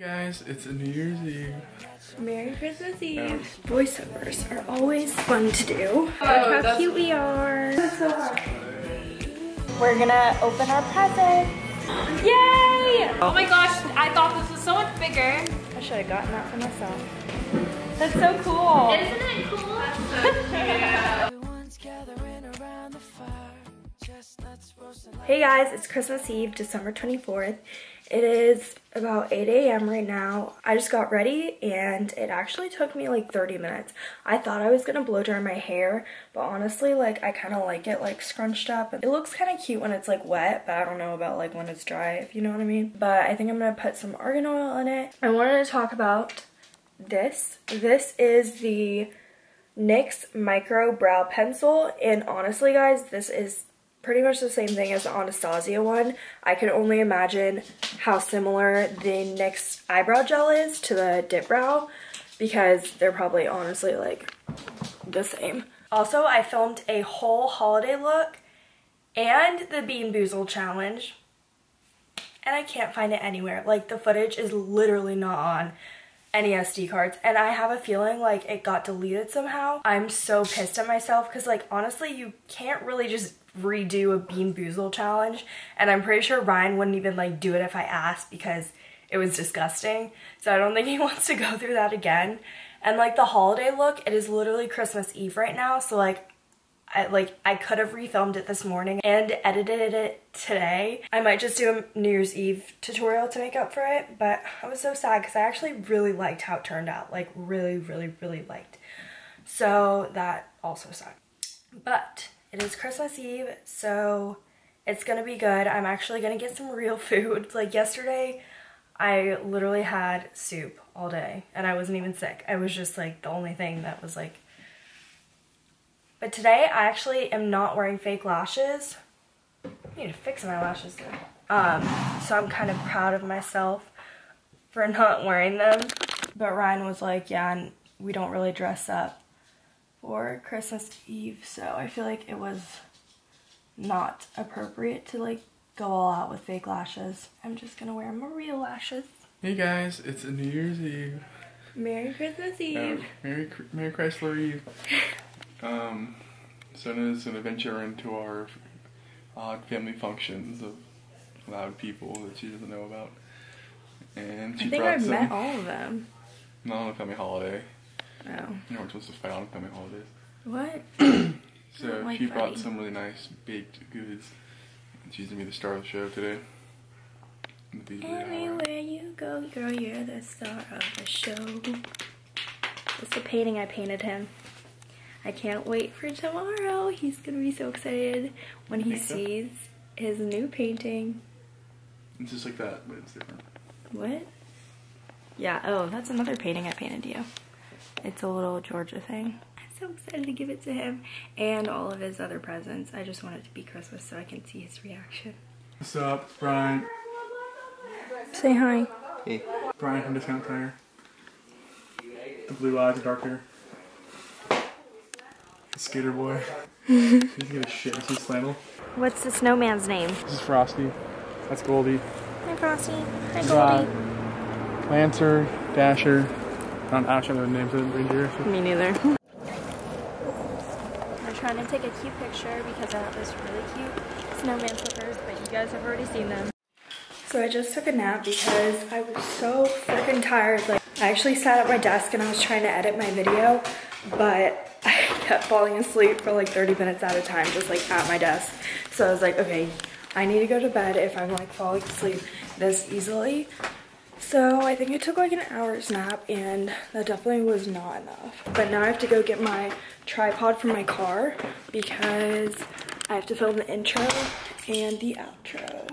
guys, it's a New Year's Eve. Merry Christmas Eve. Voiceovers are always fun to do. Oh, Look how cute we are. We're gonna open our presents. Yay! Oh. oh my gosh, I thought this was so much bigger. I should have gotten that for myself. That's so cool. Isn't it cool? Hey guys, it's Christmas Eve, December 24th. It is about 8 a.m. right now. I just got ready and it actually took me like 30 minutes. I thought I was gonna blow dry my hair, but honestly, like I kind of like it like scrunched up. It looks kind of cute when it's like wet, but I don't know about like when it's dry, if you know what I mean. But I think I'm gonna put some argan oil in it. I wanted to talk about this. This is the NYX Micro Brow Pencil, and honestly guys, this is pretty much the same thing as the Anastasia one. I can only imagine how similar the NYX eyebrow gel is to the Dip Brow because they're probably honestly like the same. Also, I filmed a whole holiday look and the Bean Boozle challenge and I can't find it anywhere. Like the footage is literally not on any SD cards and I have a feeling like it got deleted somehow. I'm so pissed at myself because like honestly you can't really just redo a Bean Boozle challenge and I'm pretty sure Ryan wouldn't even like do it if I asked because it was disgusting. So I don't think he wants to go through that again. And like the holiday look, it is literally Christmas Eve right now. So like I like I could have refilmed it this morning and edited it today. I might just do a New Year's Eve tutorial to make up for it, but I was so sad because I actually really liked how it turned out. Like really, really, really liked. So that also sucked. But it is Christmas Eve, so it's gonna be good. I'm actually gonna get some real food. Like yesterday, I literally had soup all day and I wasn't even sick. I was just like the only thing that was like but today I actually am not wearing fake lashes. I need to fix my lashes though. Um, so I'm kind of proud of myself for not wearing them. But Ryan was like, yeah, we don't really dress up for Christmas Eve. So I feel like it was not appropriate to like go all out with fake lashes. I'm just gonna wear my real lashes. Hey guys, it's a New Year's Eve. Merry Christmas Eve. Uh, Merry, Merry Chrysler Eve. Um, Sona is gonna venture into our odd family functions of loud people that she doesn't know about. And she I think I've met all of them. Not on a family holiday. Oh. You know we're supposed to fight on family holidays. What? So like she brought fighting. some really nice baked goods. And she's gonna be the star of the show today. Anywhere you go, girl, you're the star of the show. It's the painting I painted him. I can't wait for tomorrow. He's gonna be so excited when he so? sees his new painting. It's just like that, but it's different. What? Yeah, oh, that's another painting I painted you. It's a little Georgia thing. I'm so excited to give it to him and all of his other presents. I just want it to be Christmas so I can see his reaction. What's up, Brian? Say hi. Hey. Brian from Discount Tire. The blue eyes and dark hair. The skater boy. He's gonna shit. This is flannel. What's the snowman's name? This is Frosty. That's Goldie. Hi, Frosty. Hi, Uh, Goldie. Lancer, Dasher. Not Asher, the names of the reindeer. Me neither. I'm trying to take a cute picture because I have this really cute snowman slippers, but you guys have already seen them. So I just took a nap because I was so freaking tired. Like I actually sat at my desk and I was trying to edit my video, but I kept falling asleep for like 30 minutes at a time, just like at my desk. So I was like, okay, I need to go to bed if I'm like falling asleep this easily. So I think I took like an hour's nap and that definitely was not enough. But now I have to go get my tripod from my car because I have to film the intro and the outro.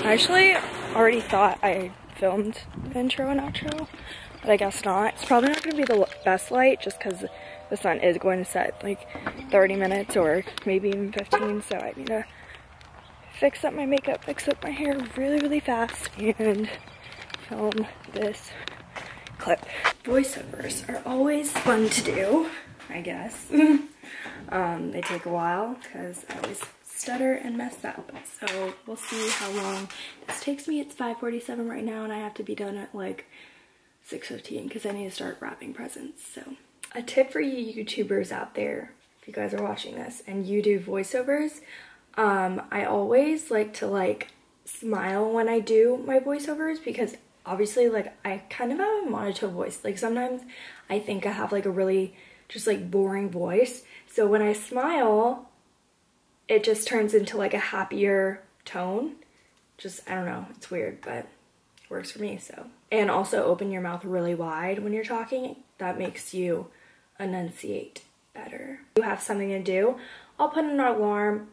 I actually already thought I filmed the intro and outro, but I guess not. It's probably not going to be the best light just because the sun is going to set like 30 minutes or maybe even 15, so I need to fix up my makeup, fix up my hair really, really fast, and film this clip. Voiceovers are always fun to do, I guess. um, they take a while because I always stutter and mess up. So we'll see how long this takes me. It's 5.47 right now and I have to be done at like 6.15 because I need to start wrapping presents. So a tip for you YouTubers out there, if you guys are watching this and you do voiceovers, um, I always like to like smile when I do my voiceovers because obviously like I kind of have a monotone voice. Like sometimes I think I have like a really just like boring voice. So when I smile, it just turns into like a happier tone. Just, I don't know, it's weird, but it works for me, so. And also open your mouth really wide when you're talking. That makes you enunciate better. You have something to do, I'll put an alarm,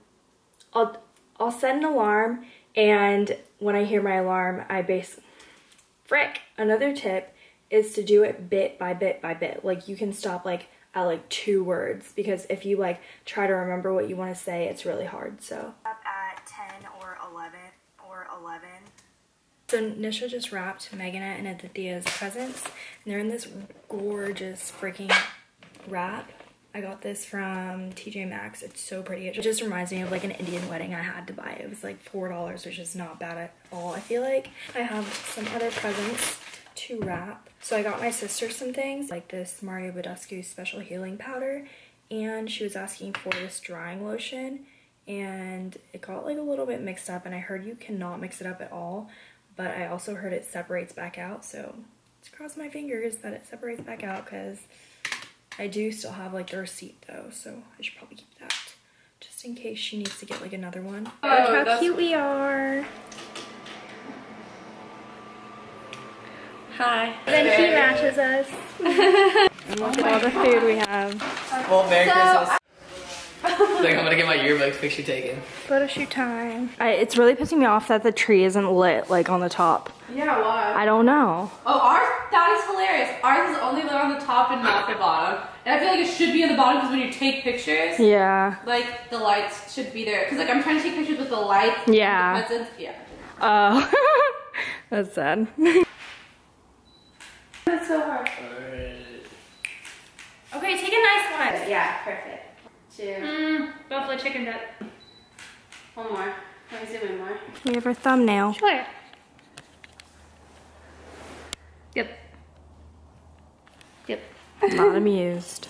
I'll, I'll set an alarm, and when I hear my alarm, I base, frick. Another tip is to do it bit by bit by bit. Like you can stop like at like two words because if you like try to remember what you want to say, it's really hard. So up at 10 or 11 or 11. So Nisha just wrapped Megan and Aditya's presents and they're in this gorgeous freaking wrap. I got this from TJ Maxx. It's so pretty. It just reminds me of like an Indian wedding I had to buy. It was like $4, which is not bad at all, I feel like. I have some other presents to wrap. So I got my sister some things like this Mario Badescu special healing powder and she was asking for this drying lotion and it got like a little bit mixed up and I heard you cannot mix it up at all but I also heard it separates back out so let's cross my fingers that it separates back out because I do still have like the receipt though so I should probably keep that just in case she needs to get like another one. Oh, Look how cute we are. Hi. Then he matches us. and look at all the food we have. Well, Merry so, Christmas. Like I'm gonna get my yearbook picture taken. Photo shoot time. I, it's really pissing me off that the tree isn't lit like on the top. Yeah, why? I don't know. Oh, ours? That is hilarious. Ours is only lit on the top and not the bottom. And I feel like it should be in the bottom because when you take pictures, yeah, like the lights should be there. Cause like I'm trying to take pictures with the lights. Yeah. The presents. Yeah. Oh, that's sad. That's so hard. Okay, take a nice one. Yeah, perfect. Two. Mmm, buffalo chicken duck. One more. Let me zoom in more. We have our thumbnail. Sure. Yep. Yep. Not amused.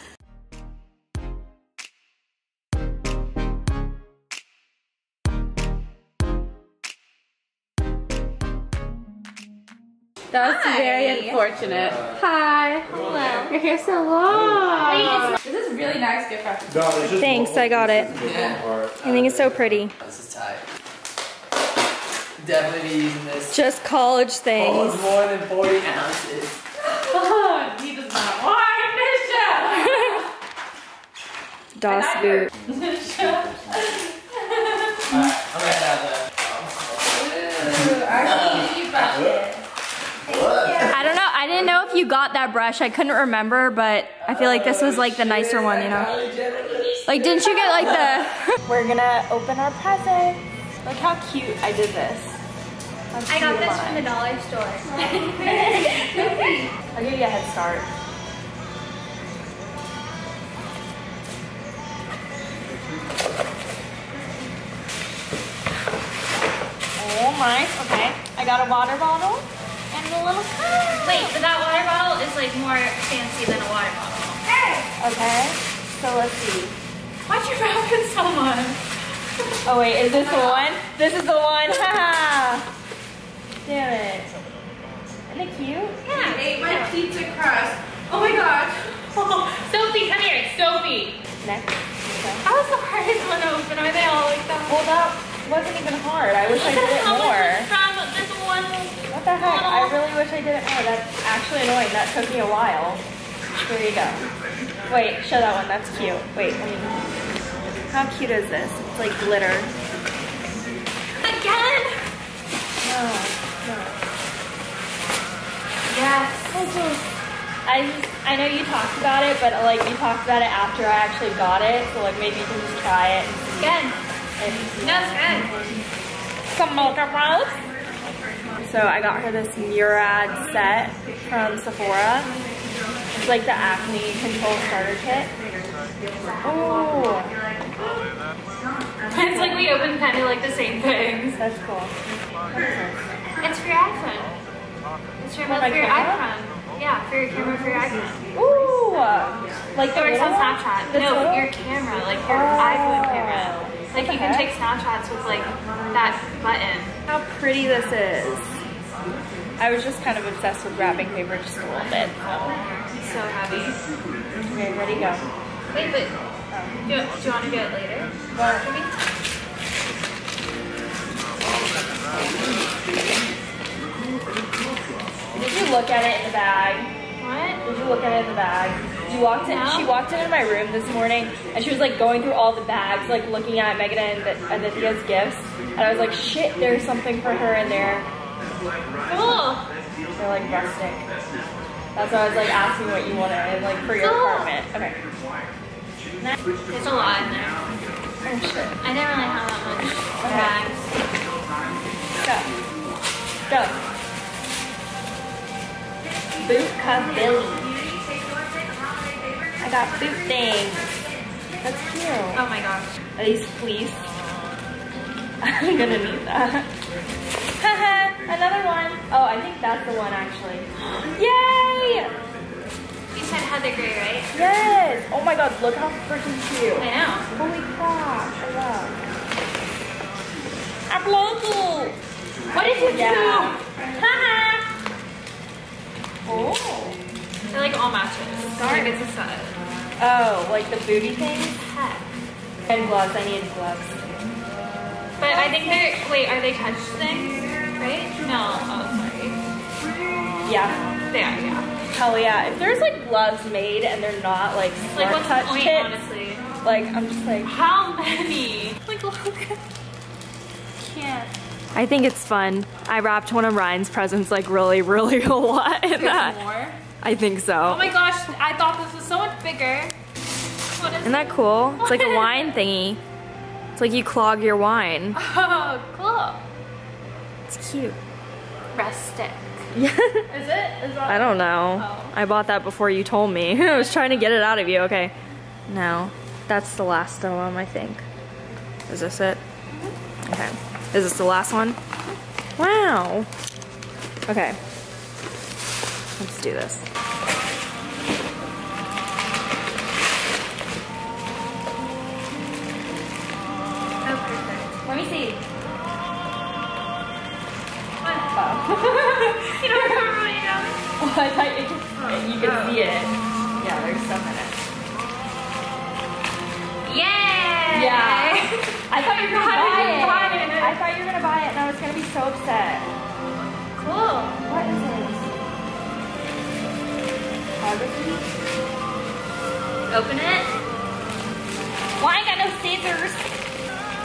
That's Hi. very unfortunate. Hi. Hello. You're here so long. This is really nice gift wrapping. Thanks, I got it. Yeah. I think it's so pretty. This is tight. Definitely be using this. Just college things. Holds more than 40 ounces. Oh, he does not want Nisha. Das Boot. Nisha. Alright, I'm gonna have that. I don't know. I didn't know if you got that brush. I couldn't remember, but I feel like this was like the nicer one, you know? Like, didn't you get like the... We're gonna open our present. Look how cute I did this. I got this from the dollar store. I'll give you a head start. Oh my, okay. I got a water bottle and a little cup. Wait, but that water bottle is like more fancy than a water bottle. Okay, so let's see. Why'd you wrap it so much? Oh wait, is this the oh one? This is the one, haha. Damn it. Isn't it cute? Yeah. Ate my pizza crust. Oh my gosh. Sophie, come here. Sophie. Next. Okay. That was the hardest one to open. Are they all like that? Well, that wasn't even hard. I wish I did it more. is from this one? What the heck? I really wish I did it more. That's actually annoying. That took me a while. Here you go. Wait, show that one. That's cute. Wait, let me. How cute is this? It's like glitter. Again? No, no. Yes. I just, I know you talked about it, but like you talked about it after I actually got it, so like maybe you can just try it. Good. And No, it's good. some makeup rose. So I got her this Murad set from Sephora. It's like the acne control starter kit. Oh, It's like we open kind of like the same things. That's cool. It's for your iPhone. It's your, For for your iPhone. Yeah, for your camera for your iPhone. Ooh! Like It the works little on? Snapchat. This no, your camera, like your Oh. iPhone camera. Like you the can heck? take Snapchats with like that button. How pretty this is. I was just kind of obsessed with wrapping paper just a little bit. It's so happy. Okay, ready, go. Wait, but um, do you, do you want to do it later? Well, did you look at it in the bag? What? Did you look at it in the bag? You walked in. No. She walked into my room this morning, and she was like going through all the bags, like looking at Megan and, and Aditya's gifts. And I was like, shit, there's something for her in there. Cool. They're like rustic. That's why I was like asking what you wanted, like for your Cool. apartment. Okay. There's a lot in there. Oh shit. I didn't really have that much bags. Go. Go. Boot cuff Billy. I got boot things. That's cute. Oh my gosh. Are these fleece? I'm gonna need that. Haha, another one. Oh, I think that's the one actually. Yay! You said Heather Gray, right? Yes! Oh my god, look how freaking cute. I know. Holy crap, I love. Applause! What did you Yeah. do? Haha. Oh. They're like all matches. Like it's a set. Oh, like the booty thing? Heck. And gloves, I need gloves. But I think they're, wait, are they touch things? Right? No. Oh, sorry. Yeah. They are, yeah. Hell yeah. If there's like gloves made and they're not like Like, smart what's the touch point, tips, honestly? like I'm just like How many? Like, look. Can't. I think it's fun. I wrapped one of Ryan's presents like really, really a lot in There's that. more. I think so. Oh my gosh, I thought this was so much bigger. What is Isn't that cool? It's like a wine thingy. It's like you clog your wine. Oh, cool. It's cute. Rustic. Yeah. Is it? Is? I don't know. Oh. I bought that before you told me. I was trying to get it out of you. Okay. No. That's the last of them, I think. Is this it? Mm-hmm. Okay. Is this the last one? Mm-hmm. Wow. Okay. Let's do this. Got? Oh, I thought you could, you could see it. Yeah, there's stuff in it. Yay! Yeah. I thought you were gonna buy it. buy it? I thought you were gonna buy it and I was gonna be so upset. Cool. What is this? Photography? Open it. Why I got no scissors?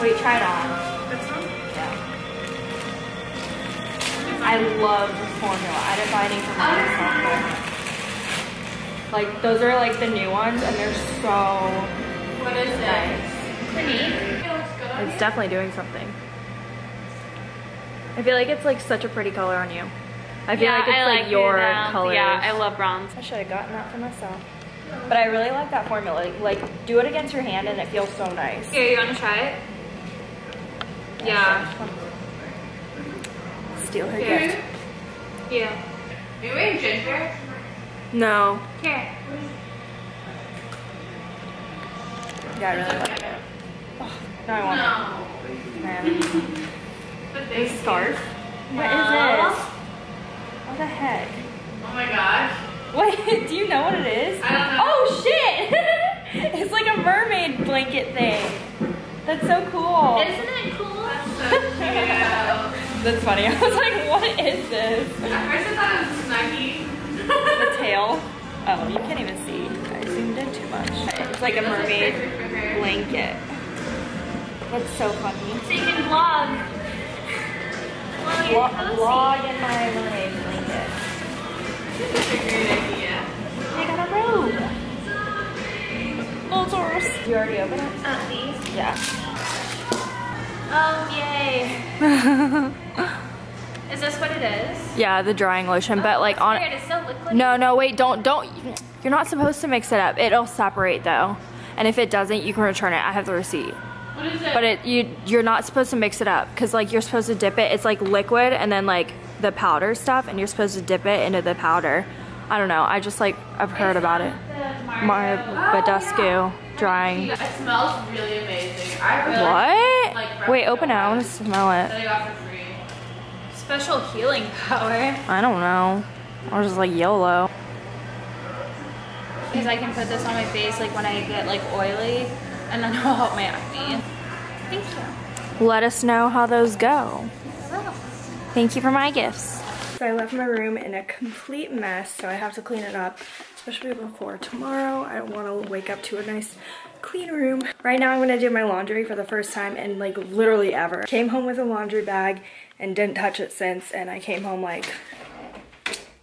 Wait, try it on. This one? Yeah. I love the formula. I didn't buy any from Microsoft. Like those are like the new ones and they're so What is it? nice. Pretty. It looks good It's definitely doing something. I feel like it's like such a pretty color on you. I feel like it's like, your color. Yeah, I love bronze. I should have gotten that for myself. But I really like that formula. Like, do it against your hand and it feels so nice. Here, you want to try it? Yeah. Steal her Here. gift. Yeah. Are you wearing ginger? No. Here. Yeah, I really like it. Oh, now I want it. Man. This scarf? What is No. this? What the heck? Oh my gosh. What? do you know what it is? I don't know. Oh shit! it's like a mermaid blanket thing. That's so cool. Isn't it cool? So cute. At That's funny. I was like, what is this? first I thought it was Snuggie. The tail. Oh, you can't even see. I zoomed in too much. It's like a mermaid blanket. That's so funny. So you can vlog. Vlog, vlog in my mermaid blanket. That's a great idea. I got a robe. Losers. You already opened it? Oh, these? Yeah. Oh, yay. Is this what it is? Yeah, the drying lotion, but Oh, like on weird. It's so liquid. No, no, wait, don't, don't. You're not supposed to mix it up. It'll separate though. And if it doesn't, you can return it. I have the receipt. What is it? but it you you're not supposed to mix it up because like you're supposed to dip it. It's like liquid and then like the powder stuff, and you're supposed to dip it into the powder. I don't know. I just like I've heard about it. Mar Badescu drying. It smells really amazing. I really What? Like Wait, open it. I want to smell it. that I got for free. Special healing power. I don't know. I was just like YOLO. Because I can put this on my face like when I get like oily and then it'll help my acne. Thank you. Let us know how those go. Thank you for my gifts. So I left my room in a complete mess, so I have to clean it up, especially before tomorrow. I don't want to wake up to a nice clean room. Right now I'm gonna do my laundry for the first time in like literally ever. Came home with a laundry bag and didn't touch it since, and I came home like,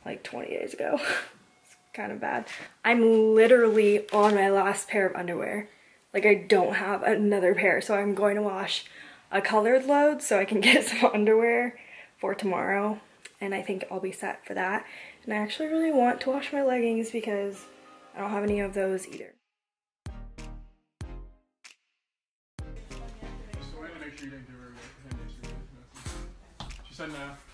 like 20 days ago. it's kind of bad. I'm literally on my last pair of underwear. Like I don't have another pair, so I'm going to wash a colored load so I can get some underwear for tomorrow. And I think I'll be set for that. And I actually really want to wash my leggings because I don't have any of those either. So I had